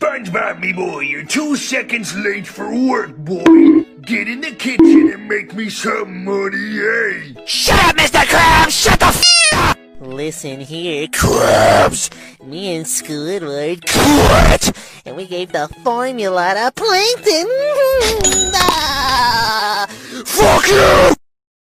SpongeBob, me boy, you're two seconds late for work, boy. Get in the kitchen and make me some money, eh? Shut up, Mr. Krabs! Shut the f up! Listen here, Krabs. Me and Squidward quit, and we gave the formula to Plankton. Ah! Fuck you!